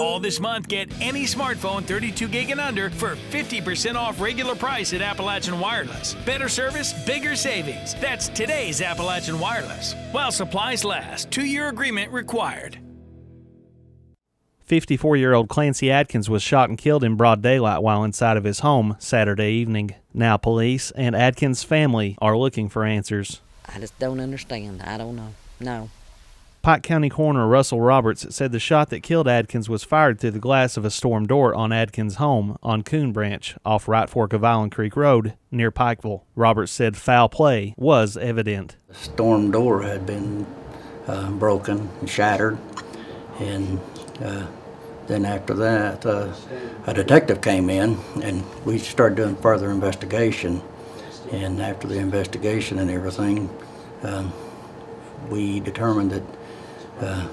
All this month, get any smartphone 32 gig and under for 50% off regular price at Appalachian Wireless. Better service, bigger savings. That's today's Appalachian Wireless. While supplies last, two year agreement required. 54 year old Clancy Adkins was shot and killed in broad daylight while inside of his home Saturday evening. Now, police and Adkins' family are looking for answers. I just don't understand. I don't know. No. Pike County Coroner Russell Roberts said the shot that killed Adkins was fired through the glass of a storm door on Adkins' home on Coon Branch off Right Fork of Island Creek Road near Pikeville. Roberts said foul play was evident. The storm door had been uh, broken and shattered, and uh, then after that, uh, a detective came in and we started doing further investigation. And after the investigation and everything, um, we determined that uh,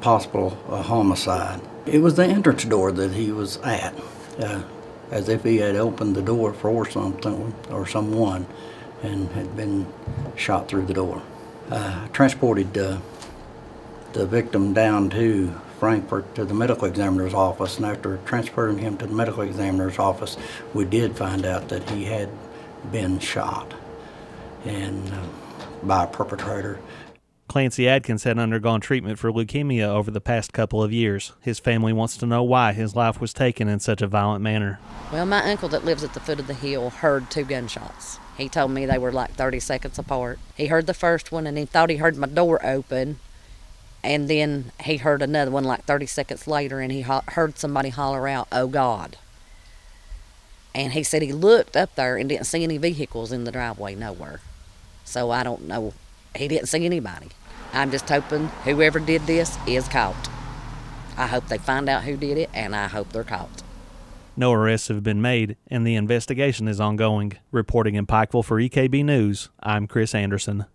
possible a homicide. It was the entrance door that he was at, uh, as if he had opened the door for something or someone and had been shot through the door. Uh, transported uh, the victim down to Frankfort to the medical examiner's office, and after transferring him to the medical examiner's office, we did find out that he had been shot and uh, by a perpetrator. Clancy Adkins had undergone treatment for leukemia over the past couple of years. His family wants to know why his life was taken in such a violent manner. Well, my uncle that lives at the foot of the hill heard two gunshots. He told me they were like 30 seconds apart. He heard the first one and he thought he heard my door open and then he heard another one like 30 seconds later, and he heard somebody holler out, Oh God. And he said he looked up there and didn't see any vehicles in the driveway nowhere. So I don't know. He didn't see anybody. I'm just hoping whoever did this is caught. I hope they find out who did it, and I hope they're caught. No arrests have been made, and the investigation is ongoing. Reporting in Pikeville for EKB News, I'm Chris Anderson.